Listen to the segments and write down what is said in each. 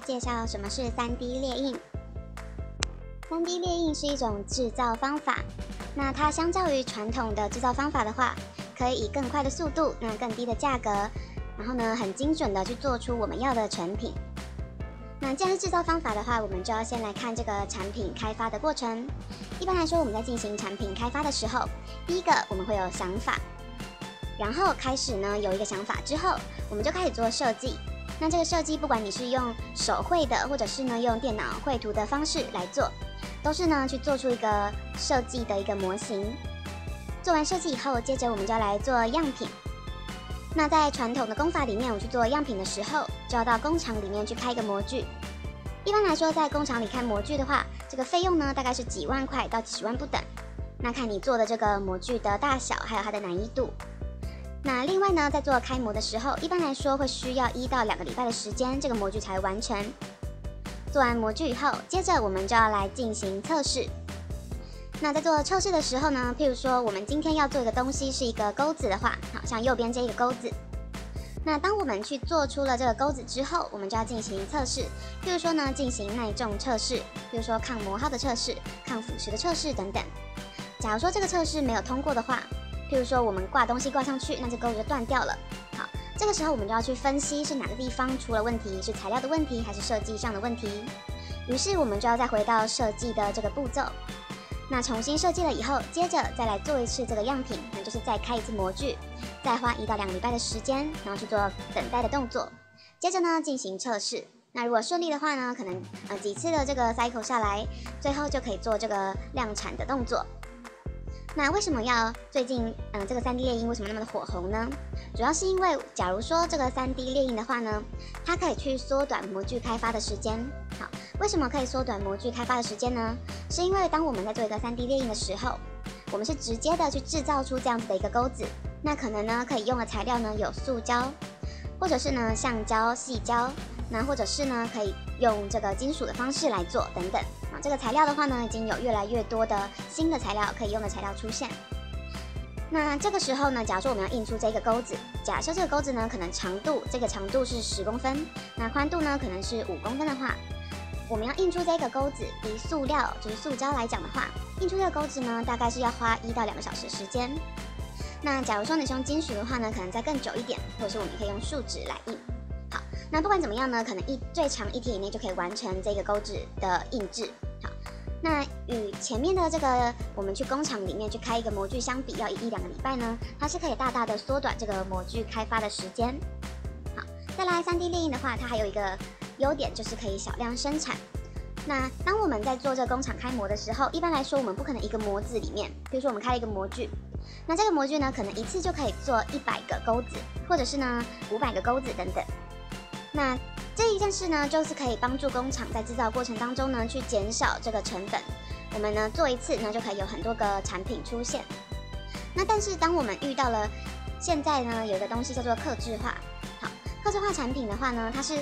介绍什么是 3D 列印。3D 列印是一种制造方法，那它相较于传统的制造方法的话，可以以更快的速度，那更低的价格，然后呢，很精准的去做出我们要的成品。那既然是制造方法的话，我们就要先来看这个产品开发的过程。一般来说，我们在进行产品开发的时候，第一个我们会有想法，然后开始呢有一个想法之后，我们就开始做设计。那这个设计，不管你是用手绘的，或者是呢用电脑绘图的方式来做，都是呢去做出一个设计的一个模型。做完设计以后，接着我们就要来做样品。那在传统的工法里面，我去做样品的时候，就要到工厂里面去开一个模具。一般来说，在工厂里开模具的话，这个费用呢大概是几万块到几十万不等。那看你做的这个模具的大小，还有它的难易度。那另外呢，在做开模的时候，一般来说会需要一到两个礼拜的时间，这个模具才完成。做完模具以后，接着我们就要来进行测试。那在做测试的时候呢，譬如说我们今天要做一个东西是一个钩子的话，好像右边这一个钩子。那当我们去做出了这个钩子之后，我们就要进行测试，譬如说呢，进行耐重测试，譬如说抗磨耗的测试、抗腐蚀的测试等等。假如说这个测试没有通过的话，譬如说，我们挂东西挂上去，那这钩就断掉了。好，这个时候我们就要去分析是哪个地方出了问题，是材料的问题还是设计上的问题。于是我们就要再回到设计的这个步骤，那重新设计了以后，接着再来做一次这个样品，那就是再开一次模具，再花一到两个礼拜的时间，然后去做等待的动作。接着呢进行测试，那如果顺利的话呢，可能呃几次的这个 cycle 下来，最后就可以做这个量产的动作。那为什么要最近嗯这个 3D 猎鹰为什么那么的火红呢？主要是因为假如说这个 3D 猎鹰的话呢，它可以去缩短模具开发的时间。好，为什么可以缩短模具开发的时间呢？是因为当我们在做一个 3D 猎鹰的时候，我们是直接的去制造出这样子的一个钩子。那可能呢可以用的材料呢有塑胶，或者是呢橡胶、细胶，那或者是呢可以用这个金属的方式来做等等。这个材料的话呢，已经有越来越多的新的材料可以用的材料出现。那这个时候呢，假如说我们要印出这个钩子，假设这个钩子呢，可能长度这个长度是十公分，那宽度呢可能是五公分的话，我们要印出这个钩子，以塑料就是塑胶来讲的话，印出这个钩子呢，大概是要花一到两个小时时间。那假如说你是用金属的话呢，可能再更久一点，或者是我们可以用树脂来印。好，那不管怎么样呢，可能一最长一天以内就可以完成这个钩子的印制。那与前面的这个我们去工厂里面去开一个模具相比，要一两个礼拜呢，它是可以大大的缩短这个模具开发的时间。好，再来 3D 列印的话，它还有一个优点就是可以小量生产。那当我们在做这工厂开模的时候，一般来说我们不可能一个模子里面，比如说我们开了一个模具，那这个模具呢可能一次就可以做一百个钩子，或者是呢五百个钩子等等。那这一件事呢，就是可以帮助工厂在制造过程当中呢，去减少这个成本。我们呢做一次呢，就可以有很多个产品出现。那但是当我们遇到了现在呢，有一个东西叫做克制化。好，克制化产品的话呢，它是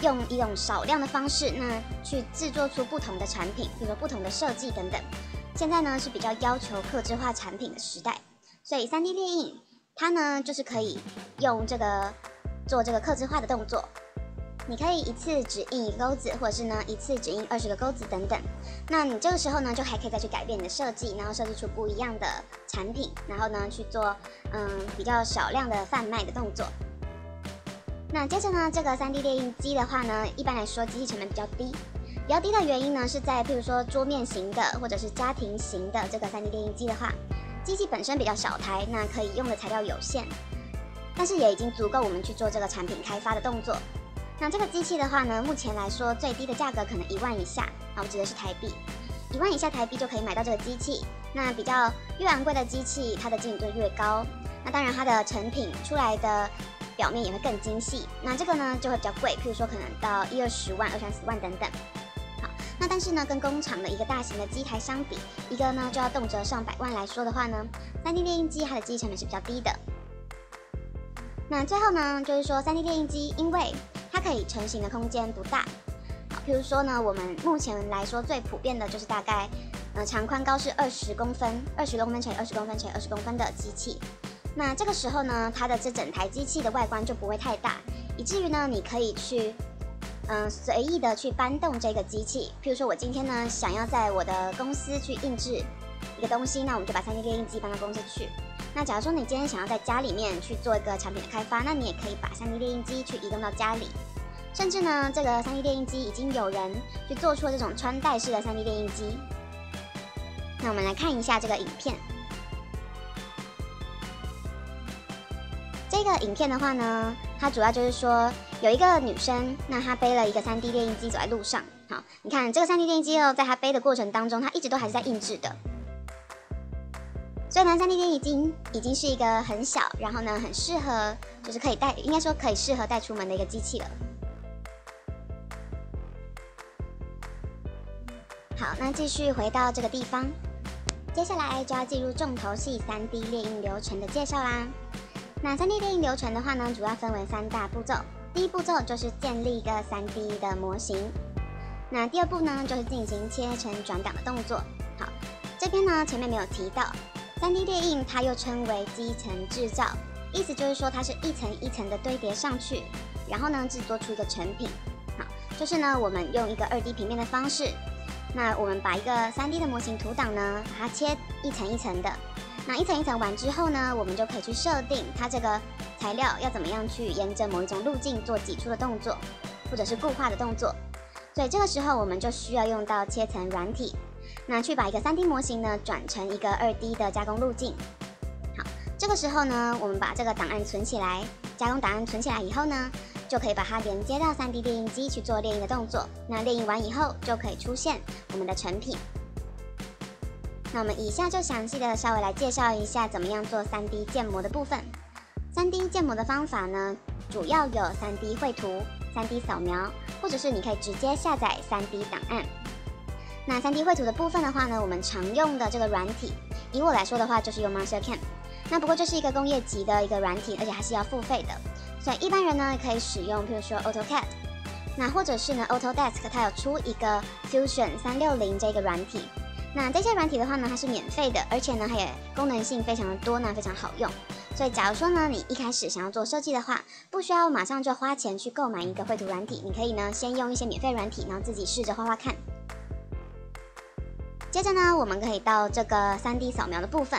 用一种少量的方式，那去制作出不同的产品，比如不同的设计等等。现在呢是比较要求克制化产品的时代，所以 3D 列印它呢就是可以用这个做这个刻字化的动作。你可以一次只印一个钩子，或者是呢一次只印二十个钩子等等。那你这个时候呢，就还可以再去改变你的设计，然后设计出不一样的产品，然后呢去做嗯比较少量的贩卖的动作。那接着呢，这个 3D 列印机的话呢，一般来说机器成本比较低。比较低的原因呢，是在譬如说桌面型的或者是家庭型的这个 3D 列印机的话，机器本身比较小台，那可以用的材料有限，但是也已经足够我们去做这个产品开发的动作。那这个机器的话呢，目前来说最低的价格可能一万以下，啊，我指的是台币，一万以下台币就可以买到这个机器。那比较越昂贵的机器，它的精准度越高，那当然它的成品出来的表面也会更精细。那这个呢就会比较贵，譬如说可能到一二十万、二三十万等等。好，那但是呢，跟工厂的一个大型的机台相比，一个呢就要动辄上百万来说的话呢三 D 列印机它的机器成本是比较低的。那最后呢，就是说 3D 列印机因为它可以成型的空间不大，好，譬如说呢，我们目前来说最普遍的就是大概，呃，长宽高是二十公分，二十公分乘以二十公分乘以二十公分的机器。那这个时候呢，它的这整台机器的外观就不会太大，以至于呢，你可以去嗯随意的去搬动这个机器。譬如说我今天呢想要在我的公司去印制一个东西，那我们就把 3D 列印机搬到公司去。那假如说你今天想要在家里面去做一个产品的开发，那你也可以把 3D 列印机去移动到家里。甚至呢，这个 3D 列印机已经有人去做出了这种穿戴式的 3D 列印机。那我们来看一下这个影片。这个影片的话呢，它主要就是说有一个女生，那她背了一个 3D 列印机走在路上。好，你看这个 3D 列印机哦，在她背的过程当中，它一直都还是在印制的。所以呢，3D 列印机已经是一个很小，然后呢，很适合就是可以带，应该说可以适合带出门的一个机器了。好，那继续回到这个地方，接下来就要进入重头戏 3D 列印流程的介绍啦。那 3D 列印流程的话呢，主要分为三大步骤。第一步骤就是建立一个 3D 的模型。那第二步呢，就是进行切成转档的动作。好，这边呢前面没有提到，3D 列印它又称为基层制造，意思就是说它是一层一层的堆叠上去，然后呢制作出一个成品。好，就是呢我们用一个 2D 平面的方式。那我们把一个 3D 的模型图档呢，把它切一层一层的。那一层一层完之后呢，我们就可以去设定它这个材料要怎么样去沿着某一种路径做挤出的动作，或者是固化的动作。所以这个时候我们就需要用到切层软体，那去把一个 3D 模型呢转成一个 2D 的加工路径。好，这个时候呢，我们把这个档案存起来，加工档案存起来以后呢。就可以把它连接到 3D 列印机去做列印的动作。那列印完以后，就可以出现我们的成品。那我们以下就详细的稍微来介绍一下怎么样做 3D 建模的部分。3D 建模的方法呢，主要有 3D 绘图、3D 扫描，或者是你可以直接下载 3D 档案。那 3D 绘图的部分的话呢，我们常用的这个软体，以我来说的话，就是用 Mastercam。那不过这是一个工业级的一个软体，而且还是要付费的。所以一般人呢可以使用，譬如说 AutoCAD，那或者是呢 Autodesk，它有出一个 Fusion 三六零这个软体。那这些软体的话呢，它是免费的，而且呢它也功能性非常的多呢，非常好用。所以假如说呢你一开始想要做设计的话，不需要马上就花钱去购买一个绘图软体，你可以呢先用一些免费软体，然后自己试着画画看。接着呢，我们可以到这个 3D 扫描的部分。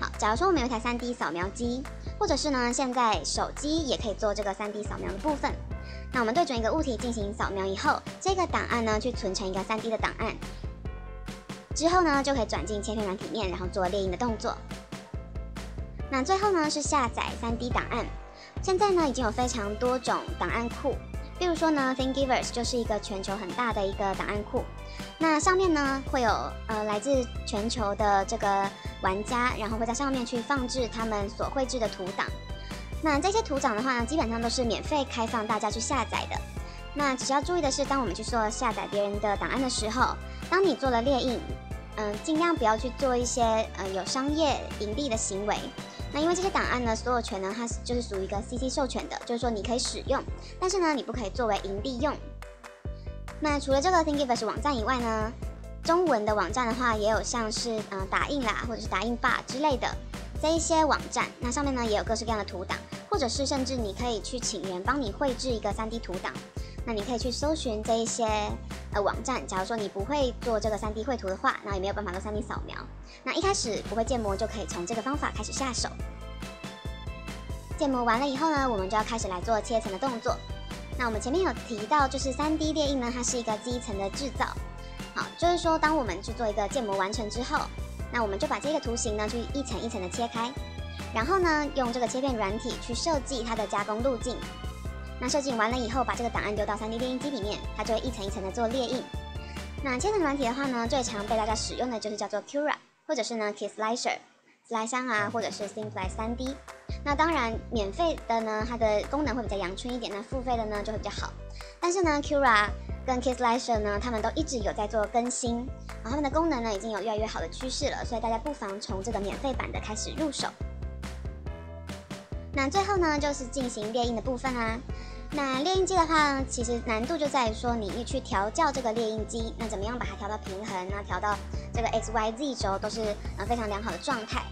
好，假如说我们有一台 3D 扫描机。或者是呢，现在手机也可以做这个 3D 扫描的部分。那我们对准一个物体进行扫描以后，这个档案呢去存成一个 3D 的档案，之后呢就可以转进切片软体面，然后做列印的动作。那最后呢是下载 3D 档案。现在呢已经有非常多种档案库，比如说呢 Thingiverse 就是一个全球很大的一个档案库。那上面呢会有呃来自全球的这个玩家，然后会在上面去放置他们所绘制的图档。那这些图档的话呢，基本上都是免费开放大家去下载的。那只需要注意的是，当我们去做下载别人的档案的时候，当你做了列印，嗯，尽量不要去做一些呃有商业盈利的行为。那因为这些档案呢，所有权呢，它就是属于一个 CC 授权的，就是说你可以使用，但是呢，你不可以作为盈利用。那除了这个 Thingiverse 网站以外呢，中文的网站的话，也有像是嗯打印啦，或者是打印吧之类的这一些网站。那上面呢也有各式各样的图档，或者是甚至你可以去请人帮你绘制一个 3D 图档。那你可以去搜寻这一些呃网站。假如说你不会做这个 3D 绘图的话，那也没有办法做 3D 扫描。那一开始不会建模，就可以从这个方法开始下手。建模完了以后呢，我们就要开始来做切层的动作。那我们前面有提到，就是 3D 列印呢，它是一个基层的制造。好，就是说，当我们去做一个建模完成之后，那我们就把这个图形呢，去一层一层的切开，然后呢，用这个切片软体去设计它的加工路径。那设计完了以后，把这个档案丢到 3D 列印机里面，它就会一层一层的做列印。那切层软体的话呢，最常被大家使用的就是叫做 Cura，或者是呢 Kisslicer。来箱啊，或者是 Simplify 3D。那当然，免费的呢，它的功能会比较阳春一点；那付费的呢，就会比较好。但是呢，Cura 跟 Kisslicer 呢，他们都一直有在做更新，然后他们的功能呢，已经有越来越好的趋势了。所以大家不妨从这个免费版的开始入手。那最后呢，就是进行列印的部分啊。那列印机的话，其实难度就在于说，你去调教这个列印机，那怎么样把它调到平衡，那调到这个 X、Y、Z 轴都是呃非常良好的状态。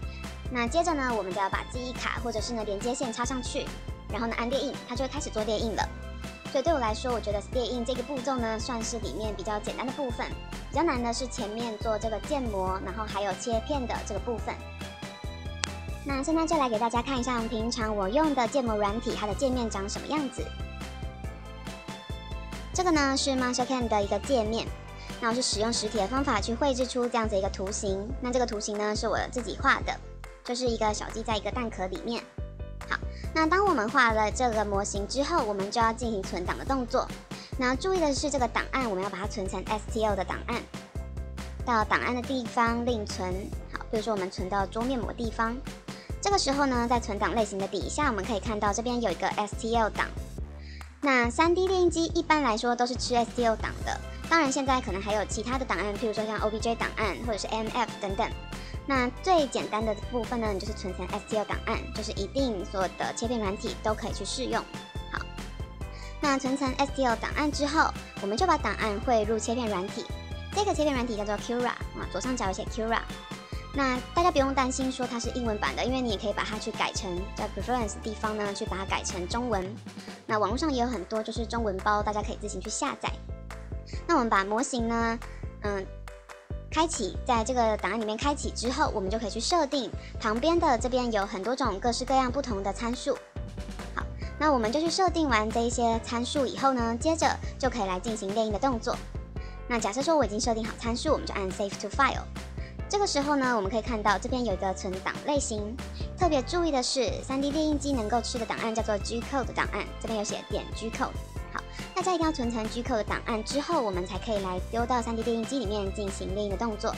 那接着呢，我们就要把记忆卡或者是呢连接线插上去，然后呢按电印，它就会开始做电印了。所以对我来说，我觉得电印这个步骤呢，算是里面比较简单的部分。比较难的是前面做这个建模，然后还有切片的这个部分。那现在就来给大家看一下平常我用的建模软体，它的界面长什么样子。这个呢是 Marshall Can 的一个界面，那我是使用实体的方法去绘制出这样子一个图形。那这个图形呢是我自己画的，就是一个小鸡在一个蛋壳里面。好，那当我们画了这个模型之后，我们就要进行存档的动作。那注意的是，这个档案我们要把它存成 STL 的档案，到档案的地方另存。好，比如说我们存到桌面某地方，这个时候呢，在存档类型的底下，我们可以看到这边有一个 STL 档。那 3D 列印机一般来说都是吃 STL 档的，当然现在可能还有其他的档案，譬如说像 OBJ 档案或者是 MF 等等。那最简单的部分呢，你就是存成 STL 档案，就是一定所有的切片软体都可以去试用。好，那存成 STL 档案之后，我们就把档案汇入切片软体，这个切片软体叫做 Cura 啊，左上角有写 Cura。那大家不用担心说它是英文版的，因为你也可以把它去改成在 Preference 地方呢，去把它改成中文。那网络上也有很多就是中文包，大家可以自行去下载。那我们把模型呢，嗯，开启在这个档案里面开启之后，我们就可以去设定旁边的这边有很多种各式各样不同的参数。好，那我们就去设定完这一些参数以后呢，接着就可以来进行列印的动作。那假设说我已经设定好参数，我们就按 Save to File。这个时候呢，我们可以看到这边有一个存档类型。特别注意的是，3D 列印机能够吃的档案叫做 G code 档案，这边有写点 G code。大家一定要存成 G code 档案之后，我们才可以来丢到 3D 列印机里面进行另一个动作。